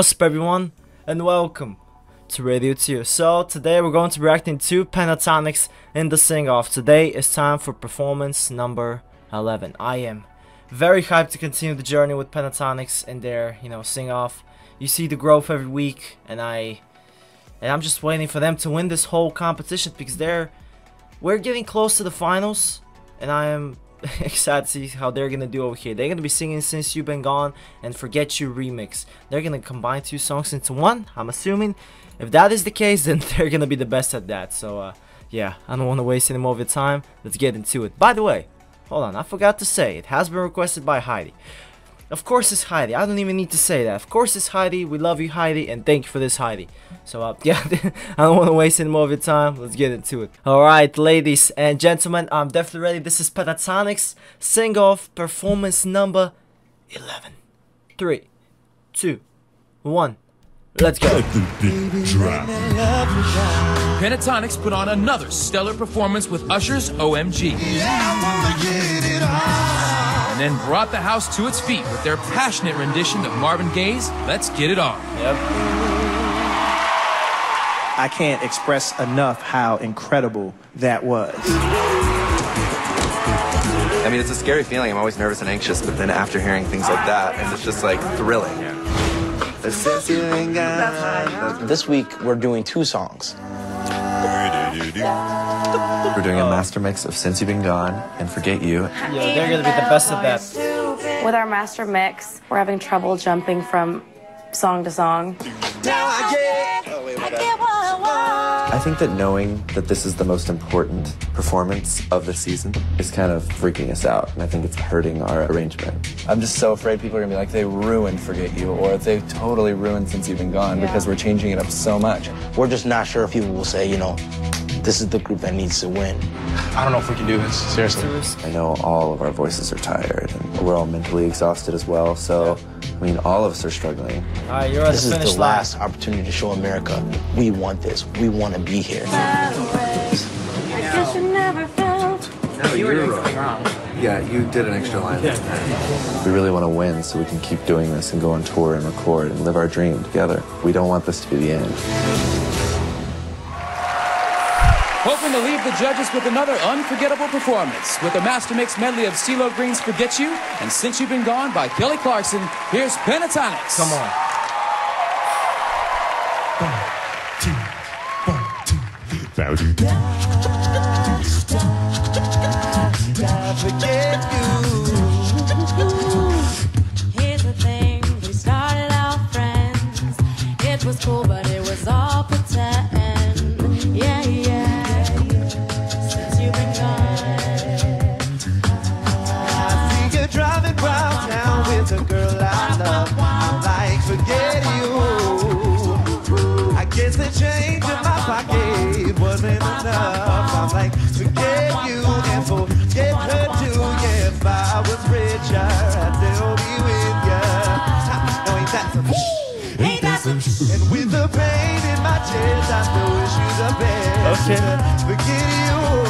What's up everyone and welcome to Radio Teo. So today we're going to be reacting to Pentatonix in the sing-off. Today is time for performance number 11. I am very hyped to continue the journey with Pentatonix in their, you know, sing-off. You see the growth every week and I and I'm just waiting for them to win this whole competition because they're we're getting close to the finals and I am excited to see how they're gonna do over here. They're gonna be singing Since You've Been Gone and Forget You remix. They're gonna combine two songs into one, I'm assuming. If that is the case, then they're gonna be the best at that. So uh, yeah, I don't wanna waste any more of your time. Let's get into it. By the way, hold on, I forgot to say, it has been requested by Heidi. Of course it's Heidi. I don't even need to say that. Of course it's Heidi. We love you, Heidi, and thank you for this, Heidi. So, uh, yeah, I don't want to waste any more of your time. Let's get into it. Alright, ladies and gentlemen, I'm definitely ready. This is Pentatonix sing-off performance number 11. 3, 2, 1. Let's go. Pentatonix put on another stellar performance with Usher's OMG. And then brought the house to its feet with their passionate rendition of Marvin Gaye's Let's Get It On. Yep. I can't express enough how incredible that was. I mean, it's a scary feeling. I'm always nervous and anxious, but then after hearing things like that, and it's just like thrilling. This week we're doing two songs. We're doing a master mix of Since You've Been Gone and Forget You. Yeah, they're gonna be the best at that. With our master mix, we're having trouble jumping from song to song. Now I can't wait! I think that knowing that this is the most important performance of the season is kind of freaking us out, and I think it's hurting our arrangement. I'm just so afraid people are gonna be like, they ruined Forget You, or they totally ruined Since You've Been Gone because we're changing it up so much. We're just not sure if people will say, you know, this is the group that needs to win. I don't know if we can do this, seriously. I know all of our voices are tired, and we're all mentally exhausted as well, so, I mean, all of us are struggling. Alright, you're at This the is finish the line. last opportunity to show America we want this. We want to be here. Guess you never felt. No, you were doing something wrong. Yeah, you did an extra line. We really want to win so we can keep doing this and go on tour and record and live our dream together. We don't want this to be the end. Hoping to leave the judges with another unforgettable performance with a master mix medley of CeeLo Green's Forget You and Since You've Been Gone by Kelly Clarkson. Here's Pentatonix. Come on. Here's pain in my chest, I still wish you the best. Okay. Forget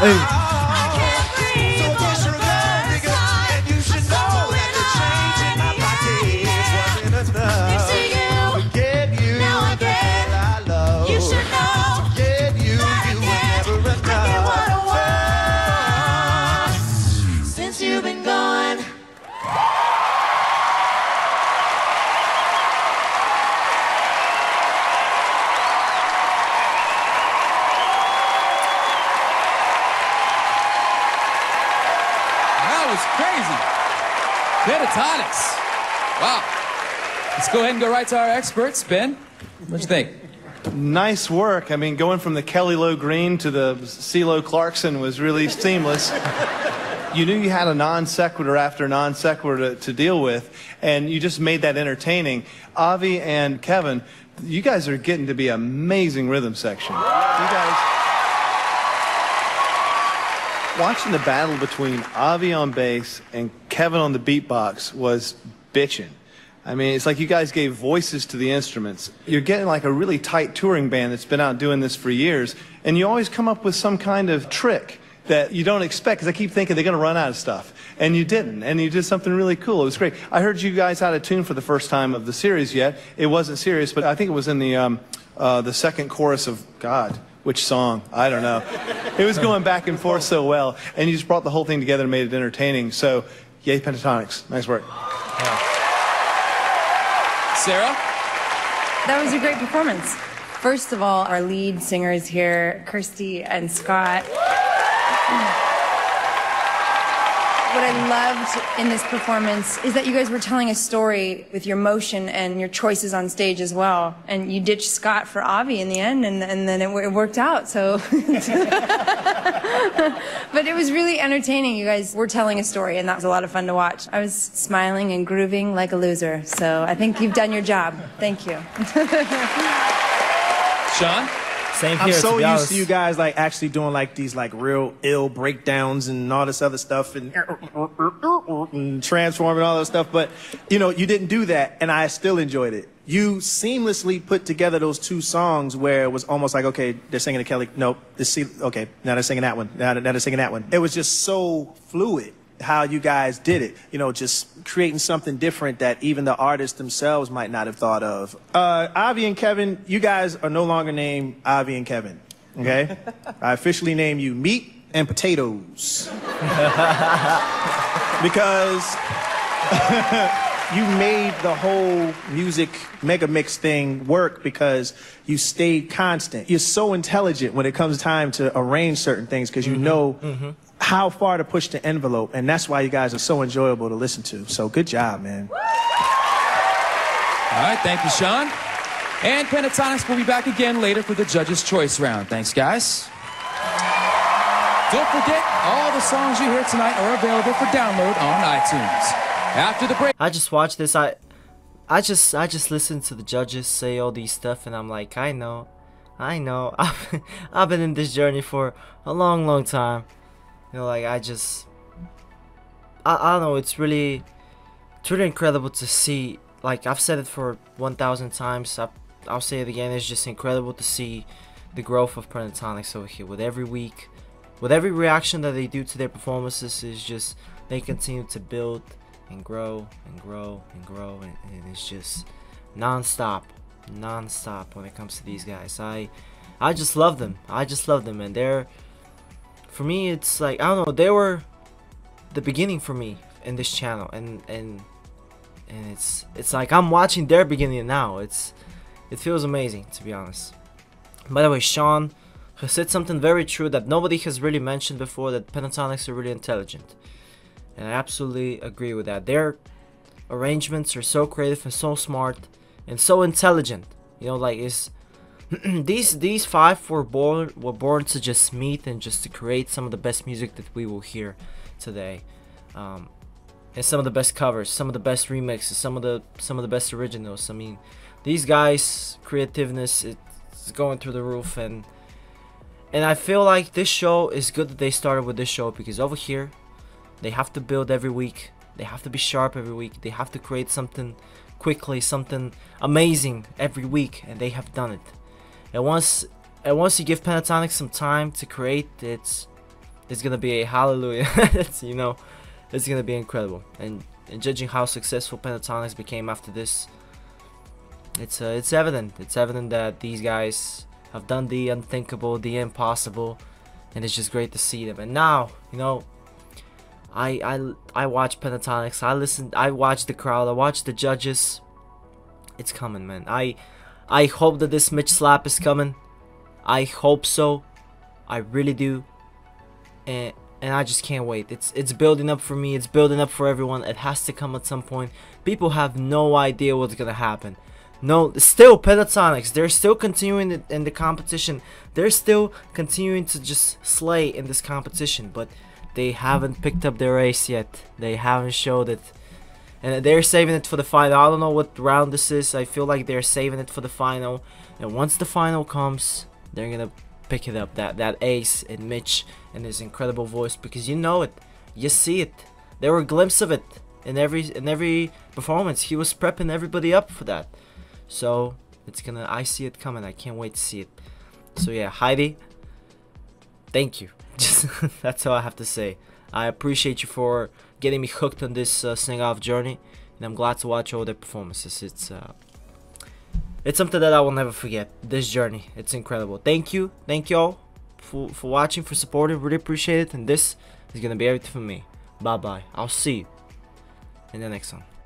gone, was crazy. Pentatonix. Wow. Let's go ahead and go right to our experts. Ben, what you think? Nice work. I mean, going from the Kelly Low Green to the CeeLo Clarkson was really seamless. You knew you had a non sequitur after non sequitur to, to deal with, and you just made that entertaining. Avi and Kevin, you guys are getting to be amazing rhythm section. You guys. Watching the battle between Avi on bass and Kevin on the beatbox was bitching. I mean, it's like you guys gave voices to the instruments. You're getting like a really tight touring band that's been out doing this for years, and you always come up with some kind of trick that you don't expect because I keep thinking they're going to run out of stuff. And you didn't. And you did something really cool. It was great. I heard you guys out of tune for the first time of the series yet. It wasn't serious, but I think it was in the, um, uh, the second chorus of God. Which song? I don't know. It was going back and forth so well. And you just brought the whole thing together and made it entertaining. So, yay, Pentatonix. Nice work. Sara? That was a great performance. First of all, our lead singers here, Kirstie and Scott. What I loved in this performance is that you guys were telling a story with your motion and your choices on stage as well. And you ditched Scott for Avi in the end, and, and then it, it worked out. So, but it was really entertaining. You guys were telling a story, and that was a lot of fun to watch. I was smiling and grooving like a loser. So I think you've done your job. Thank you. Shawn? Same I'm so to used honest. to you guys like actually doing like these like real ill breakdowns and all this other stuff and, and transform and all that stuff, but you know you didn't do that, and I still enjoyed it. You seamlessly put together those two songs where it was almost like okay, they're singing the Kelly. Nope, this okay now they're singing that one. Now, now they're singing that one. It was just so fluid how you guys did it. You know, just creating something different that even the artists themselves might not have thought of. Uh, Avi and Kevin, you guys are no longer named Avi and Kevin. Okay, I officially name you Meat and Potatoes because you made the whole music mega mix thing work because you stayed constant. You're so intelligent when it comes time to arrange certain things because you know how far to push the envelope, and that's why you guys are so enjoyable to listen to. So good job, man. All right, thank you, Shawn. And Pentatonix will be back again later for the Judges' Choice round. Thanks, guys. Don't forget, all the songs you hear tonight are available for download on iTunes. After the break, I just watched this. I, I just, I just listened to the judges say all these stuff, and I'm like, I know, I know. I've, I've been in this journey for a long, long time. You know, like I just, I, I don't know. It's really, it's really incredible to see. Like I've said it for 1,000 times. I, I'll say it again. It's just incredible to see the growth of Pentatonix over here. With every week, with every reaction that they do to their performances, is just they continue to build and grow and grow and grow, and, and it's just non-stop, non-stop when it comes to these guys. I, I just love them. I just love them, and they're, for me, it's like I don't know. They were the beginning for me in this channel, and and and it's it's like I'm watching their beginning now. It's it feels amazing to be honest. By the way, Shawn has said something very true that nobody has really mentioned before that Pentatonix are really intelligent. And I absolutely agree with that. Their arrangements are so creative and so smart and so intelligent. You know, like it's these these five were born were born to just meet and just to create some of the best music that we will hear today. Um, and some of the best covers, some of the best remixes, some of the some of the best originals. I mean, these guys' creativeness it's going through the roof and and I feel like this show is good that they started with this show because over here they have to build every week. They have to be sharp every week. They have to create something quickly, something amazing every week, and they have done it. And once and once you give Pentatonic some time to create, it's it's gonna be a hallelujah. it's, you know, it's gonna be incredible. And and judging how successful Pentatonix became after this, it's uh, it's evident. It's evident that these guys have done the unthinkable, the impossible, and it's just great to see them. And now, you know, I I I watch Pentatonix. I listen. I watch the crowd. I watch the judges. It's coming, man. I I hope that this Mitch slap is coming. I hope so. I really do. And and I just can't wait. It's it's building up for me. It's building up for everyone. It has to come at some point. People have no idea what's gonna happen. No, still Pentatonix. They're still continuing it in the competition. They're still continuing to just slay in this competition, but they haven't picked up their ace yet. They haven't showed it. And they're saving it for the final. I don't know what round this is. I feel like they're saving it for the final. And once the final comes, they're gonna pick it up. That that ace and Mitch and his incredible voice because you know it. You see it. There were glimpses of it in every in every performance. He was prepping everybody up for that. So it's gonna I see it coming. I can't wait to see it. So yeah, Heidi, thank you. Just that's all I have to say. I appreciate you for getting me hooked on this uh, sing off journey, and I'm glad to watch all their performances. It's uh, it's something that I will never forget. This journey, it's incredible. Thank you, thank you all for for watching, for supporting. Really appreciate it. And this is gonna be everything for me. Bye bye. I'll see you in the next one.